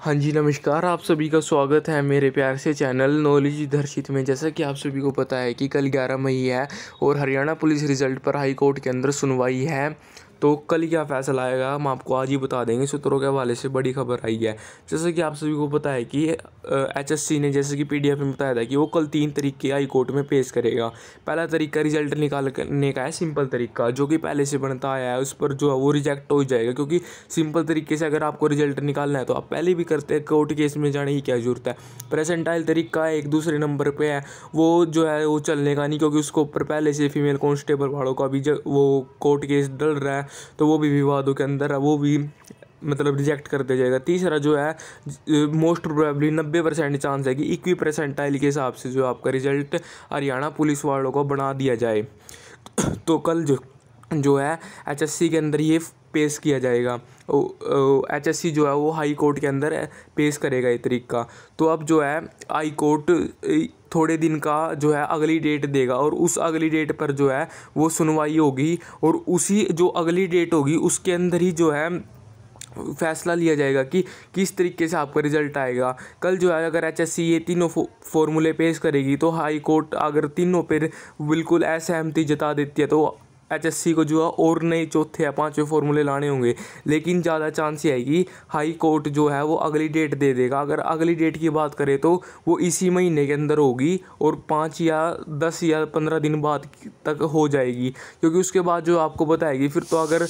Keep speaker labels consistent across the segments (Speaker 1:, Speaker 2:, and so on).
Speaker 1: हाँ जी, नमस्कार। आप सभी का स्वागत है मेरे प्यार से चैनल नॉलेज दर्शित में। जैसा कि आप सभी को पता है कि कल 11 मई है और हरियाणा पुलिस रिज़ल्ट पर हाई कोर्ट के अंदर सुनवाई है। तो कल क्या फैसला आएगा? हम आपको आज ही बता देंगे। सूत्रों के हवाले से बड़ी खबर आई है। जैसे कि आप सभी को पता है कि एच एस सी ने जैसे कि पी डी एफ़ में बताया था कि वो कल तीन तरीके हाई कोर्ट में पेश करेगा। पहला तरीका रिज़ल्ट निकालने का है, सिंपल तरीका, जो कि पहले से बनता आया है, उस पर जो है वो रिजेक्ट हो जाएगा। क्योंकि सिंपल तरीके से अगर आपको रिज़ल्ट निकालना है तो आप पहले भी करते हैं, कोर्ट केस में जाने की क्या ज़रूरत है? प्रेजेंटाइल तरीका एक दूसरे नंबर पर है। वो जो है, वो चलने का नहीं, क्योंकि उसको ऊपर पहले से फीमेल कॉन्स्टेबल वालों का भी वो कोर्ट केस डल रहा है। तो वो भी विवादों के अंदर वो भी मतलब रिजेक्ट कर दिया जाएगा। तीसरा जो है मोस्ट प्रोबेबली नब्बे परसेंट चांस है कि इक्वी परसेंटाइल के हिसाब से जो आपका रिज़ल्ट हरियाणा पुलिस वालों को बना दिया जाए। तो कल जो जो है एचएससी के अंदर ये पेश किया जाएगा। एच एस सी जो है वो हाई कोर्ट के अंदर पेश करेगा ये तरीका तो अब जो है हाई कोर्ट थोड़े दिन का जो है अगली डेट देगा और उस अगली डेट पर जो है वो सुनवाई होगी और उसी जो अगली डेट होगी उसके अंदर ही जो है फैसला लिया जाएगा कि किस तरीके से आपका रिज़ल्ट आएगा। कल जो है अगर एच एस सी ये तीनों फॉर्मूले पेश करेगी तो हाई कोर्ट अगर तीनों पर बिल्कुल असहमति जता देती है तो एचएससी को जो है और नए चौथे या पाँचवें फॉर्मूले लाने होंगे। लेकिन ज़्यादा चांस ये है कि हाई कोर्ट जो है वो अगली डेट दे देगा। अगर अगली डेट की बात करें तो वो इसी महीने के अंदर होगी और पाँच या दस या पंद्रह दिन बाद तक हो जाएगी। क्योंकि उसके बाद जो आपको बताएगी, फिर तो अगर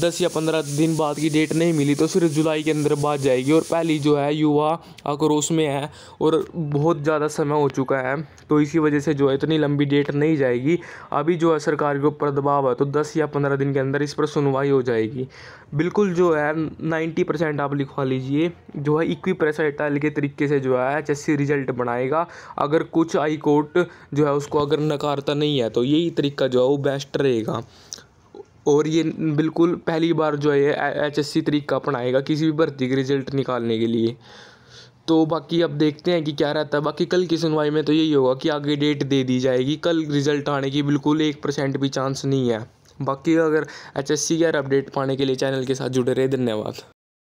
Speaker 1: दस या पंद्रह दिन बाद की डेट नहीं मिली तो सिर्फ़ जुलाई के अंदर बाद जाएगी। और पहली जो है युवा आक्रोश में है और बहुत ज़्यादा समय हो चुका है। तो इसी वजह से जो है इतनी लंबी डेट नहीं जाएगी। अभी जो है सरकार के ऊपर दबाव है तो दस या पंद्रह दिन के अंदर इस पर सुनवाई हो जाएगी। बिल्कुल जो है नाइन्टी परसेंट आप लिखवा लीजिए। जो है इक्वी प्रेसाइटाइल के तरीके से जो है एच रिज़ल्ट बनाएगा। अगर कुछ हाई कोर्ट जो है, उसको अगर नकारता नहीं है तो यही तरीका जो है, वो बेस्ट रहेगा। और ये बिल्कुल पहली बार जो है एच एस सी तरीका अपनाएगा किसी भी भर्ती के रिज़ल्ट निकालने के लिए। तो बाकी अब देखते हैं कि क्या रहता है। बाकी कल की सुनवाई में तो यही होगा कि आगे डेट दे दी जाएगी। कल रिज़ल्ट आने की बिल्कुल एक परसेंट भी चांस नहीं है। बाकी अगर एच एस सी अपडेट पाने के लिए चैनल के साथ जुड़े रहे, धन्यवाद।